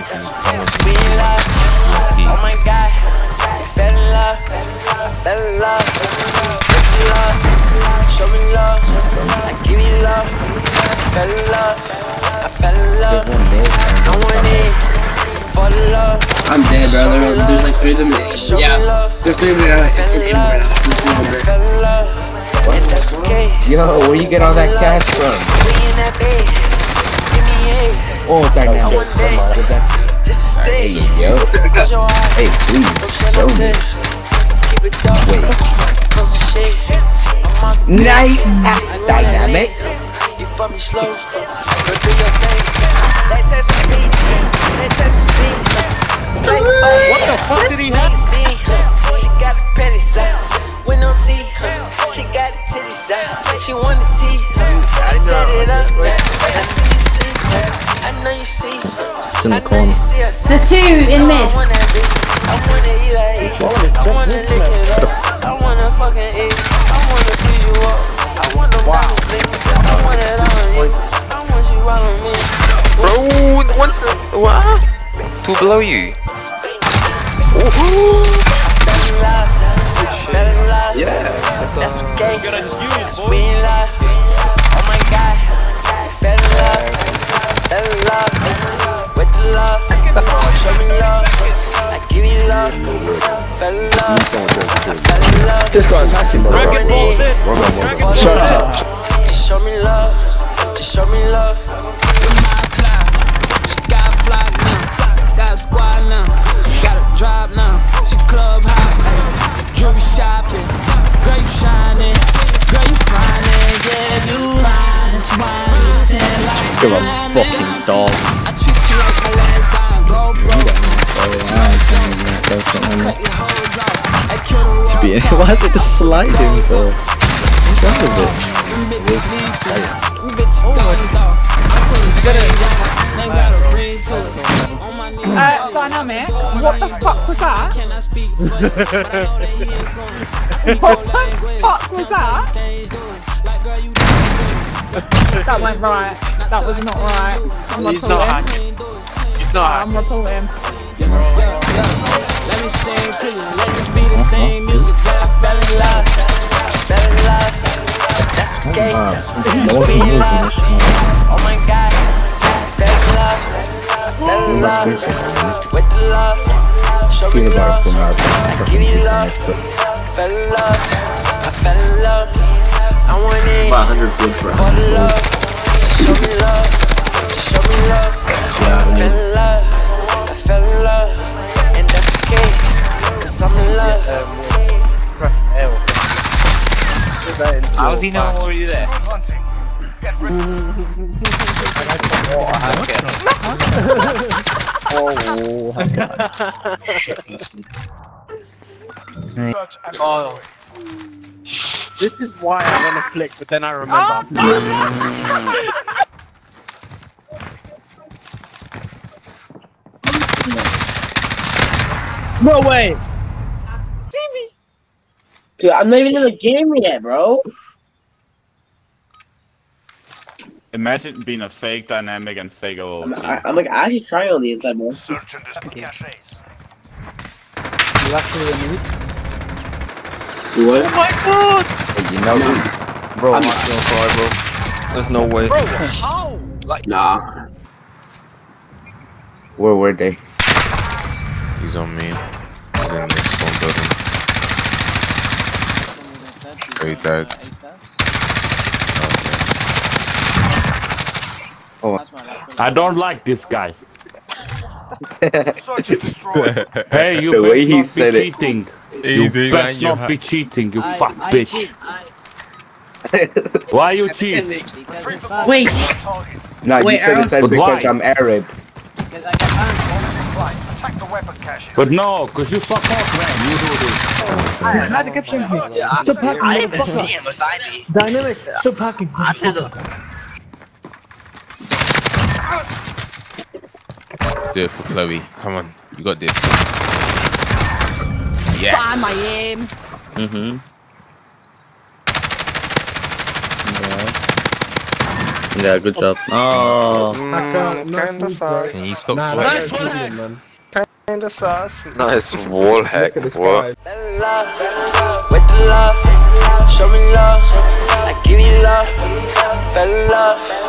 We in love. Oh my god. Fell in love. Fell in love. Give me love. Show me love. I give you love. Fell in love. I fell in love. I want it. For the love. I'm dead, bro. There's like three of them. Yeah, there's three of them right Fell in now. love. Fell in love. And that's okay. Yo, where you get all that cash from? Me eight. Oh, dynamic. one day. Just to stay. Hey, yo. Close your eyes. Hey, please, show me. Keep it dark. Wait. Close the shade. I'm out the Nice ass dynamic. You fuck me slow. Go do your thing. Let's take some beats. Let's take some scenes. What the fuck did he have? She got the pennies out. With no tea. She got the titties out. She want the tea. She tat it up. I see you see. I know you see. in the corner. you see. I see. There's two in mid. I wanna be, I wanna eat, I eat. I wanna lick it up. I wanna fucking eat. I wanna feed you up. I want them diamonds bling. I want it all on you. I want you all on me. Bro, one's what? Two below you. Fell in love. Fell in love. That's okay. Cause we in love. In love. With the love. Show me love. I give you love. Fell in love. Fell in love. This guy's hacking, bro. Dragon Ball. Show me love. Just show me love. Off. I kill the To be rock. why is it just sliding for? What's wrong with it? Uh, dynamic. What the fuck was that? what the fuck was that? That went right. That was not right. I'm He's not reporting. hacking. He's not I'm hacking. reporting. Let me sing to you. Let this be the thing. Music that I fell in love. Fell in love. That's okay. Cause we in love. Oh my god. Fell in love. Fell in love. With the love. Show me love. I give you love. Fell in love. I fell in love. I want it. 100 points, bro. For the love. Show me love. Show me love. I fell in love. I fell in love. And that's okay. Cause I'm in love. How does he know I'm already there? Oh. This is why I want to flick, but then I remember. Oh, no way! TV. Dude, I'm not even in the game yet, bro. Imagine being a fake dynamic and fake OOT. I'm, I, I'm like actually trying on the inside, bro. What? Oh my god! Hey, you know, Bro, I'm not gonna bro. There's no way. Bro, how? Like, Nah. where were they? He's on me. He's in this one building. Oh, he died. Oh. I don't like this guy. Hey, you The best way he not said be it. cheating. Easy, You man, best you not ha- be cheating, you fat bitch. Why you cheat? Wait, No, Wait, you said Aaron- it said because why? I'm Arab. But no, cause you fuck off, man. You do this. Dynamic, stop hacking. Do it for Chloe. Come on, you got this. Find my aim. Mm-hmm. Yeah, good job. Oh, Mm, kinda sus. Can you stop Nah, sweating? that's cheating, man. Kinda sus. Nice wall hack. Look at this What? guy. Fell in love with the love. Show me love. I give you love. Fell in love.